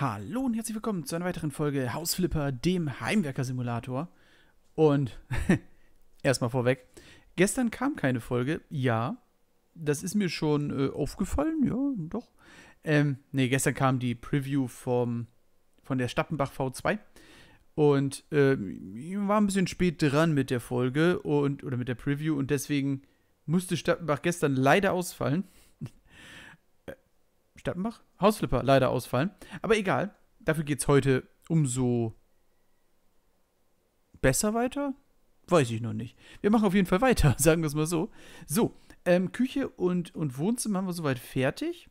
Hallo und herzlich willkommen zu einer weiteren Folge Hausflipper, dem Heimwerker-Simulator. Und erstmal vorweg, gestern kam keine Folge. Ja, das ist mir schon äh, aufgefallen, ja, doch. Ähm, nee, gestern kam die Preview vom, von der Stappenbach V2. Und äh, war ein bisschen spät dran mit der Folge und oder mit der Preview und deswegen musste Stappenbach gestern leider ausfallen. Stappenbach? Hausflipper leider ausfallen. Aber egal. Dafür geht es heute umso besser weiter. Weiß ich noch nicht. Wir machen auf jeden Fall weiter, sagen wir es mal so. So, ähm, Küche und, und Wohnzimmer haben wir soweit fertig.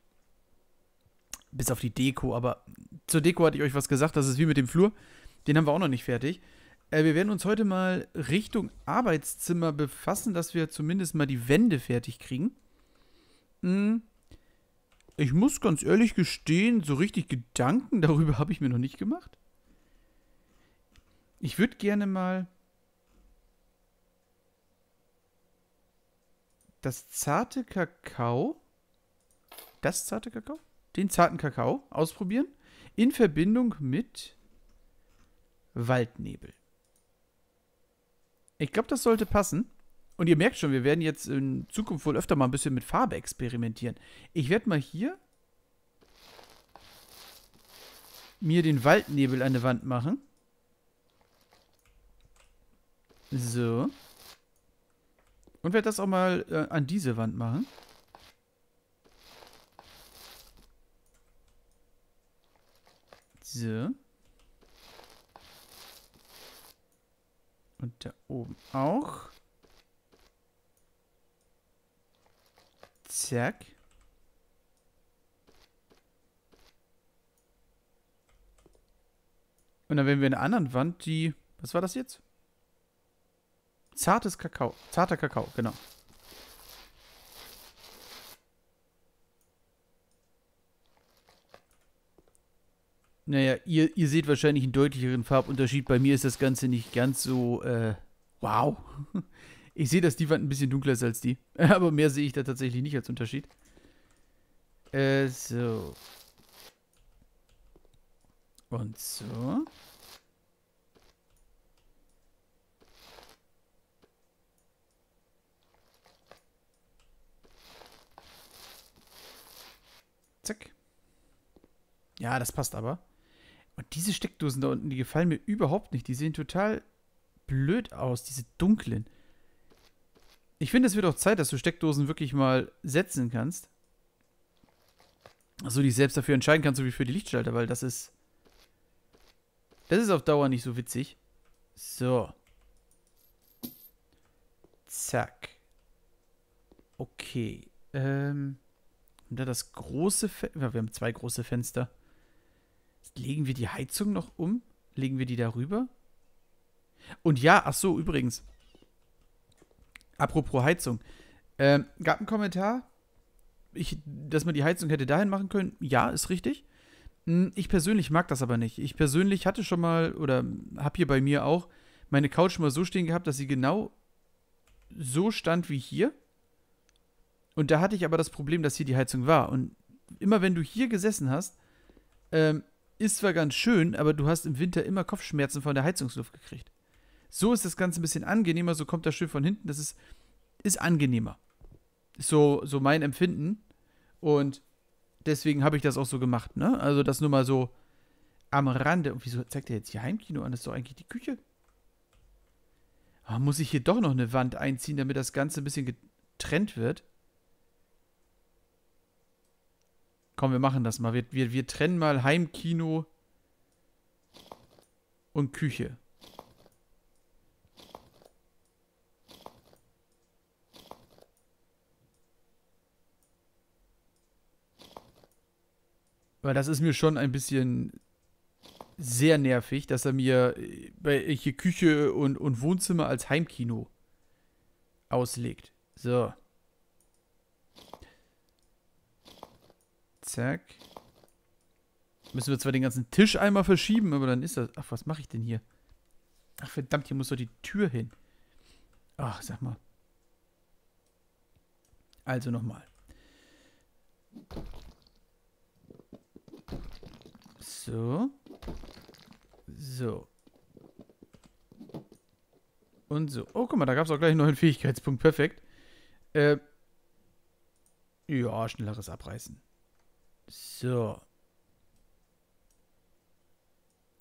Bis auf die Deko, aber zur Deko hatte ich euch was gesagt, das ist wie mit dem Flur. Den haben wir auch noch nicht fertig. Äh, wir werden uns heute mal Richtung Arbeitszimmer befassen, dass wir zumindest mal die Wände fertig kriegen. Hm, ich muss ganz ehrlich gestehen, so richtig Gedanken darüber habe ich mir noch nicht gemacht. Ich würde gerne mal das zarte Kakao, das zarte Kakao, den zarten Kakao ausprobieren in Verbindung mit Waldnebel. Ich glaube, das sollte passen. Und ihr merkt schon, wir werden jetzt in Zukunft wohl öfter mal ein bisschen mit Farbe experimentieren. Ich werde mal hier mir den Waldnebel an der Wand machen. So. Und werde das auch mal äh, an diese Wand machen. So. Und da oben auch. Zack. Und dann werden wir in der anderen Wand die. Was war das jetzt? Zartes Kakao. Zarter Kakao, genau. Naja, ihr, ihr seht wahrscheinlich einen deutlicheren Farbunterschied. Bei mir ist das Ganze nicht ganz so, äh, wow. Ich sehe, dass die Wand ein bisschen dunkler ist als die. Aber mehr sehe ich da tatsächlich nicht als Unterschied. Äh, so. Und so. Zack. Ja, das passt aber. Und diese Steckdosen da unten, die gefallen mir überhaupt nicht. Die sehen total blöd aus, diese dunklen. Ich finde, es wird auch Zeit, dass du Steckdosen wirklich mal setzen kannst. Also dich selbst dafür entscheiden kannst, so wie für die Lichtschalter, weil das ist. Das ist auf Dauer nicht so witzig. So. Zack. Okay. Ähm. Und da das große Fenster. Wir haben zwei große Fenster. Legen wir die Heizung noch um? Legen wir die darüber? Und ja, ach so, übrigens. Apropos Heizung. Ähm, gab einen Kommentar, ich, dass man die Heizung hätte dahin machen können. Ja, ist richtig. Hm, ich persönlich mag das aber nicht. Ich persönlich hatte schon mal, oder habe hier bei mir auch, meine Couch mal so stehen gehabt, dass sie genau so stand wie hier. Und da hatte ich aber das Problem, dass hier die Heizung war. Und immer wenn du hier gesessen hast, ähm, ist zwar ganz schön, aber du hast im Winter immer Kopfschmerzen von der Heizungsluft gekriegt. So ist das Ganze ein bisschen angenehmer, so kommt das schön von hinten. Das ist, ist angenehmer. So, so mein Empfinden. Und deswegen habe ich das auch so gemacht, ne? Also das nur mal so am Rande. Und wieso zeigt er jetzt hier Heimkino an? Das ist doch eigentlich die Küche. Aber muss ich hier doch noch eine Wand einziehen, damit das Ganze ein bisschen getrennt wird? Komm, wir machen das mal. Wir, wir, wir trennen mal Heimkino und Küche. Weil das ist mir schon ein bisschen sehr nervig, dass er mir äh, hier Küche und, und Wohnzimmer als Heimkino auslegt. So. Zack. Müssen wir zwar den ganzen Tisch einmal verschieben, aber dann ist das. Ach, was mache ich denn hier? Ach, verdammt, hier muss doch die Tür hin. Ach, sag mal. Also nochmal. So. So. Und so. Oh, guck mal, da gab es auch gleich einen neuen Fähigkeitspunkt. Perfekt. Äh, ja, schnelleres Abreißen. So.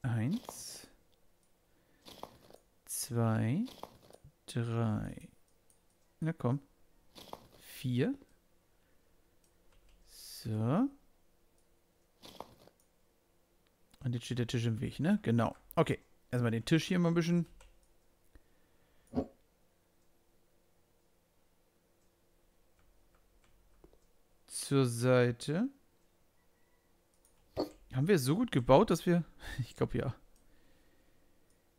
Eins. Zwei. Drei. Na komm. Vier. So. Und jetzt steht der Tisch im Weg, ne? Genau. Okay. Erstmal den Tisch hier mal ein bisschen. Zur Seite. Haben wir so gut gebaut, dass wir... Ich glaube ja.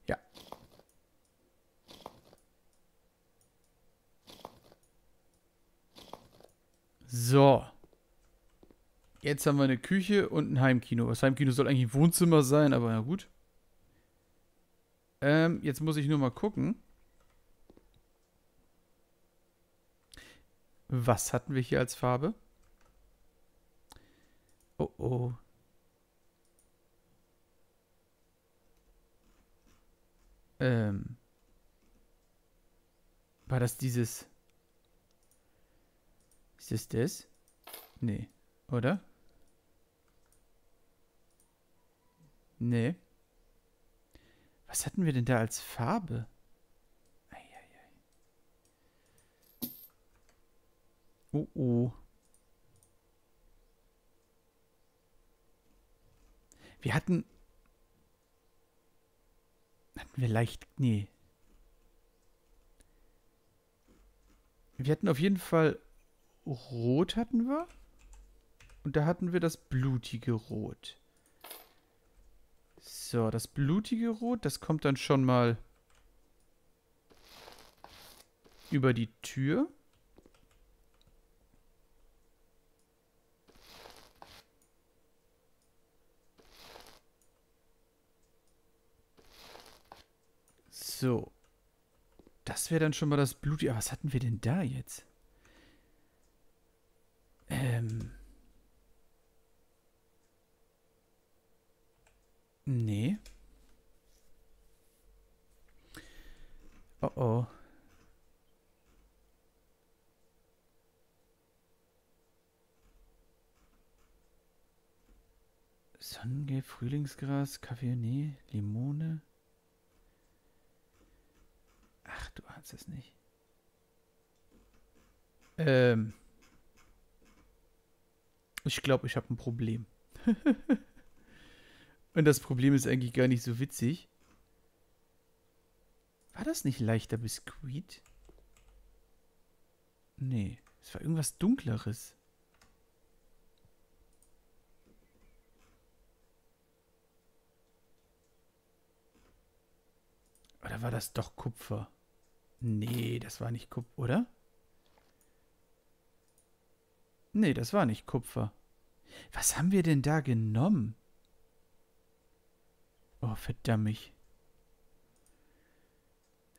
Ja. So. Jetzt haben wir eine Küche und ein Heimkino. Das Heimkino soll eigentlich ein Wohnzimmer sein, aber na gut. Ähm, jetzt muss ich nur mal gucken. Was hatten wir hier als Farbe? Oh oh. Ähm. War das dieses... Ist das das? Nee. Oder? Nee. Was hatten wir denn da als Farbe? Eieiei. Oh oh. Wir hatten. Hatten wir leicht. Nee. Wir hatten auf jeden Fall. Rot hatten wir. Und da hatten wir das blutige Rot. So, das blutige Rot, das kommt dann schon mal über die Tür. So. Das wäre dann schon mal das blutige... Aber was hatten wir denn da jetzt? Ähm... Nee. Oh oh. Sonnengelb, Frühlingsgras, Kaffee, nee, Limone. Ach, du ahnst es nicht. Ähm. Ich glaube, ich habe ein Problem. Und das Problem ist eigentlich gar nicht so witzig. War das nicht leichter Biskuit? Nee, es war irgendwas Dunkleres. Oder war das doch Kupfer? Nee, das war nicht Kupfer, oder? Nee, das war nicht Kupfer. Was haben wir denn da genommen? Oh, verdammt.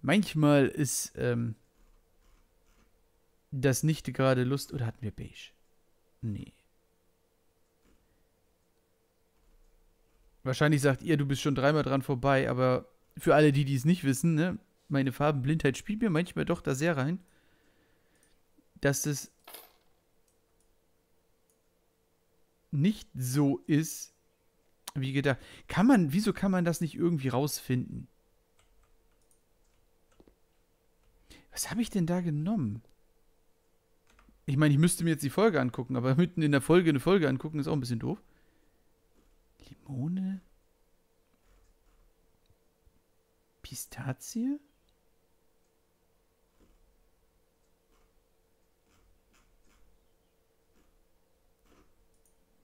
Manchmal ist ähm, das nicht gerade Lust. Oder hatten wir beige? Nee. Wahrscheinlich sagt ihr, du bist schon dreimal dran vorbei, aber für alle, die dies nicht wissen, ne, meine Farbenblindheit spielt mir manchmal doch da sehr rein, dass es nicht so ist, wie gedacht. Kann man, wieso kann man das nicht irgendwie rausfinden? Was habe ich denn da genommen? Ich meine, ich müsste mir jetzt die Folge angucken, aber mitten in der Folge eine Folge angucken ist auch ein bisschen doof. Limone? Pistazie?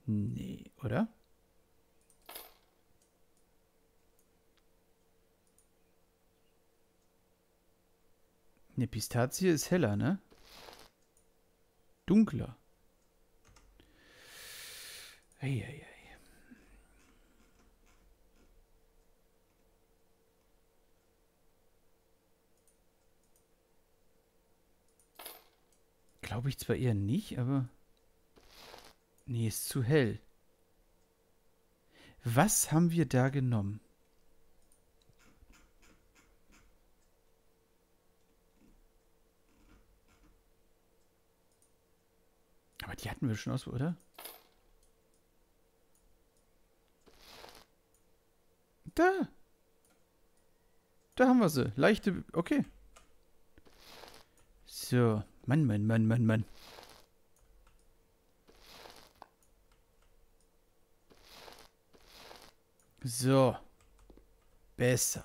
Nee, oder? Eine Pistazie ist heller, ne? Dunkler. Eieiei. Glaube ich zwar eher nicht, aber... Nee, ist zu hell. Was haben wir da genommen? Aber die hatten wir schon aus, oder? Da. Da haben wir sie. Leichte. Okay. So. Mann, Mann, Mann, Mann, Mann. So. Besser.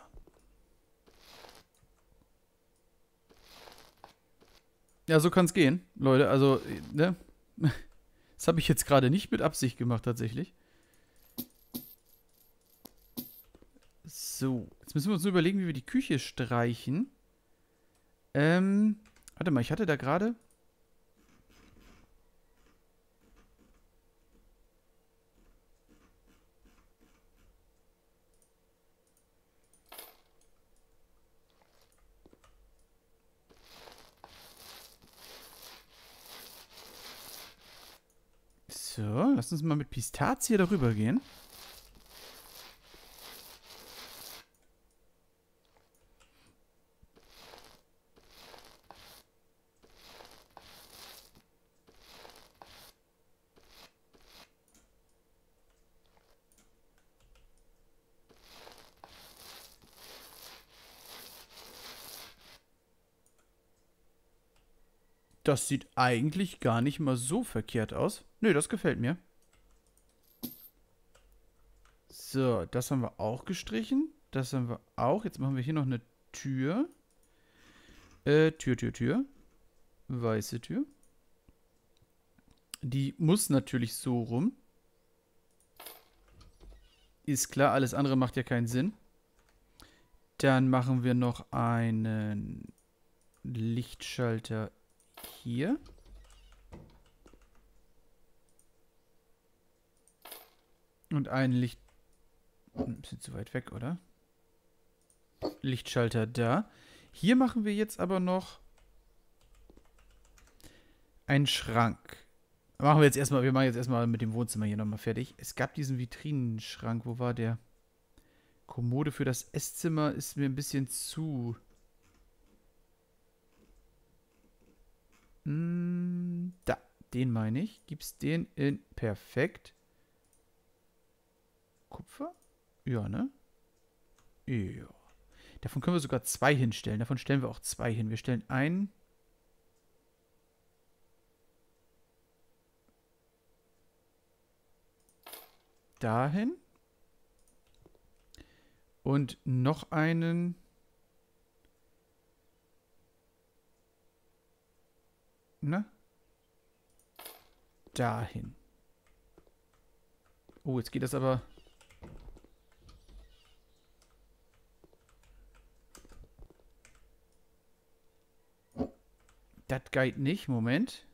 Ja, so kann es gehen, Leute. Also, ne? Das habe ich jetzt gerade nicht mit Absicht gemacht, tatsächlich. So, jetzt müssen wir uns nur überlegen, wie wir die Küche streichen. Ähm, warte mal, ich hatte da gerade... So, uns mal mit Pistazie darüber gehen. Das sieht eigentlich gar nicht mal so verkehrt aus. Nö, das gefällt mir. So, das haben wir auch gestrichen. Das haben wir auch. Jetzt machen wir hier noch eine Tür. Äh, Tür, Tür, Tür. Weiße Tür. Die muss natürlich so rum. Ist klar, alles andere macht ja keinen Sinn. Dann machen wir noch einen Lichtschalter hier. Und ein Licht... Ein bisschen zu weit weg, oder? Lichtschalter da. Hier machen wir jetzt aber noch einen Schrank. Machen wir jetzt erstmal, wir machen jetzt erstmal mit dem Wohnzimmer hier nochmal fertig. Es gab diesen Vitrinenschrank, wo war der? Kommode für das Esszimmer ist mir ein bisschen zu Hm, da, den meine ich. Gibt's den in perfekt. Kupfer? Ja, ne? Ja. Davon können wir sogar zwei hinstellen. Davon stellen wir auch zwei hin. Wir stellen einen. Dahin. Und noch einen Ne? Dahin. Oh, jetzt geht das aber... Das geht nicht. Moment.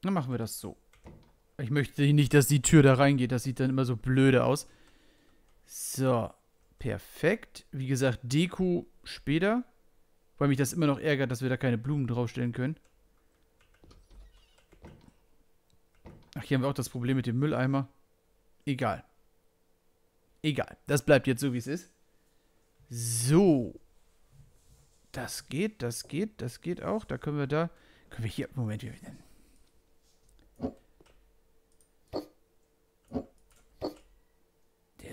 Dann machen wir das so. Ich möchte nicht, dass die Tür da reingeht. Das sieht dann immer so blöde aus. So. Perfekt. Wie gesagt, Deko später. Weil mich das immer noch ärgert, dass wir da keine Blumen draufstellen können. Ach, hier haben wir auch das Problem mit dem Mülleimer. Egal. Egal. Das bleibt jetzt so, wie es ist. So. Das geht, das geht, das geht auch. Da können wir da... Können wir hier... Moment, wir...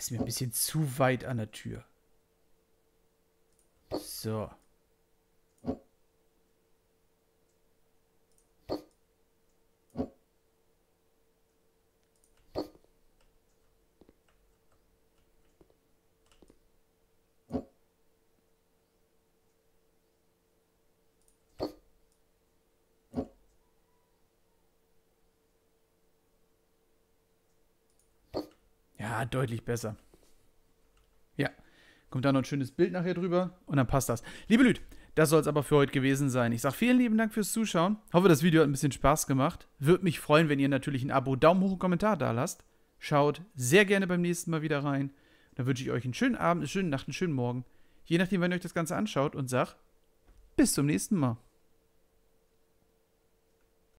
ist mir ein bisschen zu weit an der Tür. So. Ja, deutlich besser. Ja. Kommt da noch ein schönes Bild nachher drüber und dann passt das. Liebe Lüd, das soll es aber für heute gewesen sein. Ich sage vielen lieben Dank fürs Zuschauen. Hoffe, das Video hat ein bisschen Spaß gemacht. Würde mich freuen, wenn ihr natürlich ein Abo, Daumen hoch und Kommentar da lasst. Schaut sehr gerne beim nächsten Mal wieder rein. Dann wünsche ich euch einen schönen Abend, eine schöne Nacht, einen schönen Morgen. Je nachdem, wann ihr euch das Ganze anschaut und sag bis zum nächsten Mal.